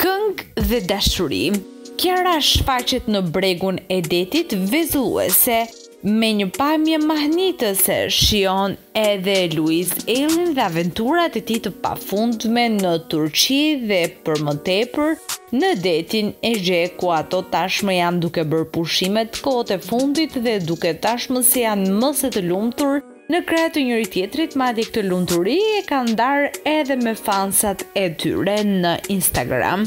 Këngë dhe dashuri Kjara shfaqet në bregun e detit vezluese me një pamje mahnitëse shijon Edhe Luiz Ejllin dhe aventurat e tij të pafundme në Turqi dhe për më tepër në detin Egje ku ato tashmë janë duke bërë pushimet kohët e fundit dhe duket tashmë se janë më se të lumtur në krah të njëri tjetrit madje këtë lumturi e kanë ndarë edhe me fansat e tyre në Instagram.